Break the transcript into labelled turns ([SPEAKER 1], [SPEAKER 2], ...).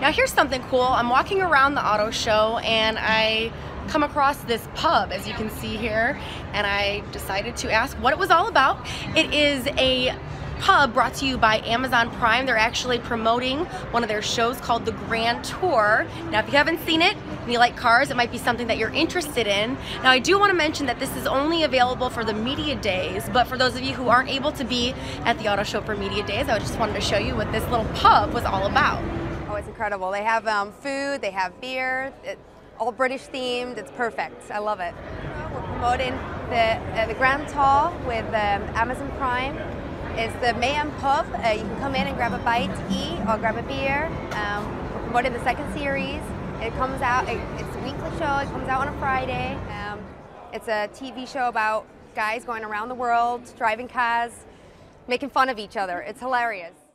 [SPEAKER 1] Now here's something cool. I'm walking around the auto show and I come across this pub as you can see here and I decided to ask what it was all about. It is a pub brought to you by Amazon Prime. They're actually promoting one of their shows called The Grand Tour. Now if you haven't seen it and you like cars, it might be something that you're interested in. Now I do want to mention that this is only available for the media days, but for those of you who aren't able to be at the auto show for media days, I just wanted to show you what this little pub was all about.
[SPEAKER 2] Oh, it's incredible. They have um, food, they have beer, it, all British themed. It's perfect. I love it. We're promoting the, uh, the Grand Tour with um, Amazon Prime. It's the Mayhem Pub. Uh, you can come in and grab a bite to eat or grab a beer. Um, we're promoting the second series. It comes out, it, it's a weekly show. It comes out on a Friday. Um, it's a TV show about guys going around the world, driving cars, making fun of each other. It's hilarious.